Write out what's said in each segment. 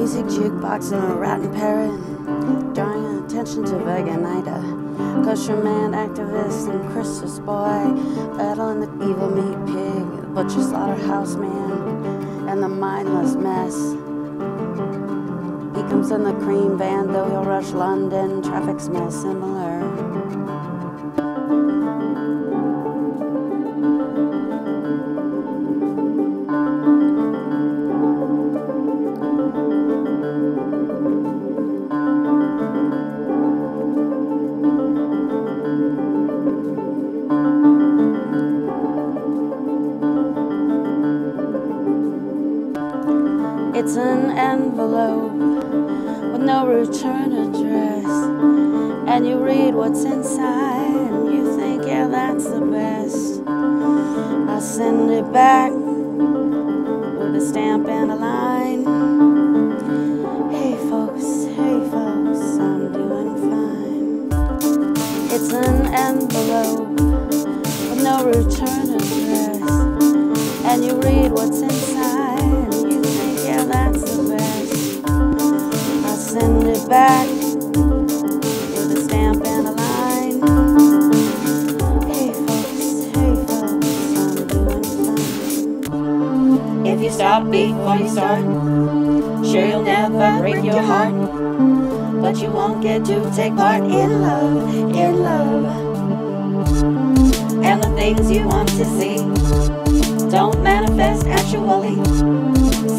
Music jukebox and a rotten parrot, drawing attention to Veganita. Kosher man, activist, and Christmas boy, battling the evil meat pig, the butcher slaughterhouse man, and the mindless mess. He comes in the cream van, though he'll rush London, traffic smells similar. It's an envelope with no return address. And you read what's inside and you think, yeah, that's the best. I send it back with a stamp and a line. Hey folks, hey folks, I'm doing fine. It's an envelope with no return address. And you read what's inside Before you start, sure you'll never break your heart. But you won't get to take part in love, in love. And the things you want to see don't manifest actually.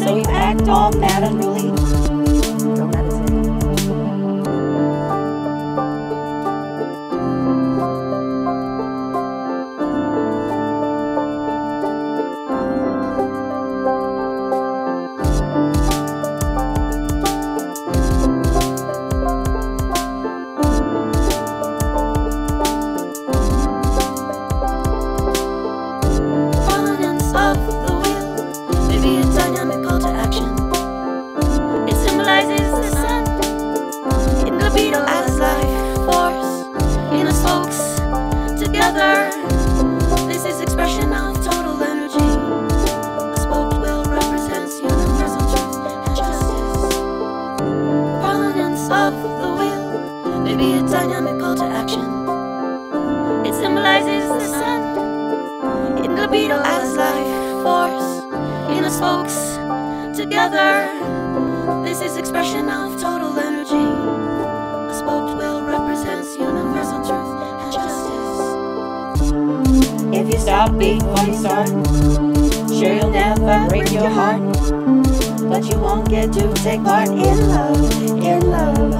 So you act all mad and really. Together. This is expression of total energy. A spoke wheel represents universal truth and justice. Prominence of the wheel may be a dynamic call to action. It symbolizes the sun in the beetle as life force in the spokes together. This is expression of total energy. Stop before you start, sure you'll never break your heart. But you won't get to take part in love, in love.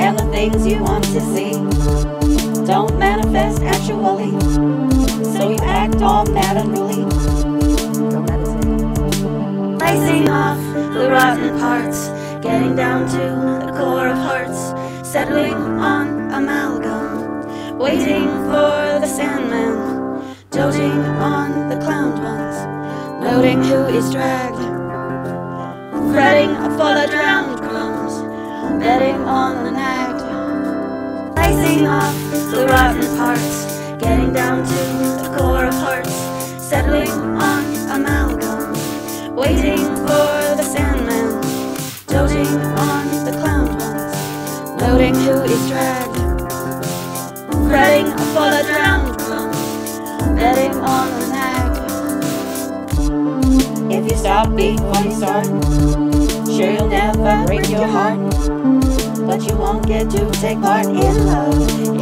And the things you want to see don't manifest actually. So you act all mad and really. Slicing off the rotten parts, getting down to the core of hearts, settling on amalgam, waiting for sandman, doting on the clowned ones, noting who is dragged, fretting for the drowned crumbs, betting on the nagged, slicing off the rotten parts, getting down to the core of hearts, settling on amalgam, waiting for the sandman, doting on the clowned ones, noting who is dragged, fretting for the drowned betting on the. If you stop before you start, sure you'll never break your heart. But you won't get to take part in love,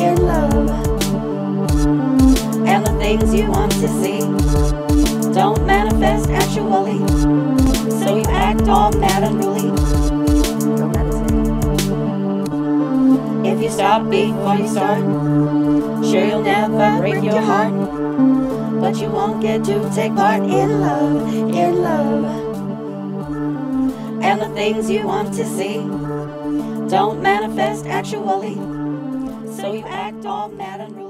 in love. And the things you want to see don't manifest actually. So you act all mad and really. Stop before you start. Sure, you'll never break your heart, but you won't get to take part in love, in love. And the things you want to see don't manifest actually, so you act all mad and rude.